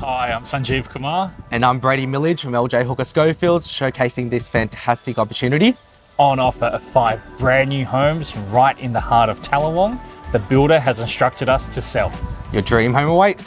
Hi, I'm Sanjeev Kumar. And I'm Braedy Milledge from LJ Hooker Schofields, showcasing this fantastic opportunity. On offer of five brand new homes right in the heart of Tallawong. The builder has instructed us to sell. Your dream home awaits.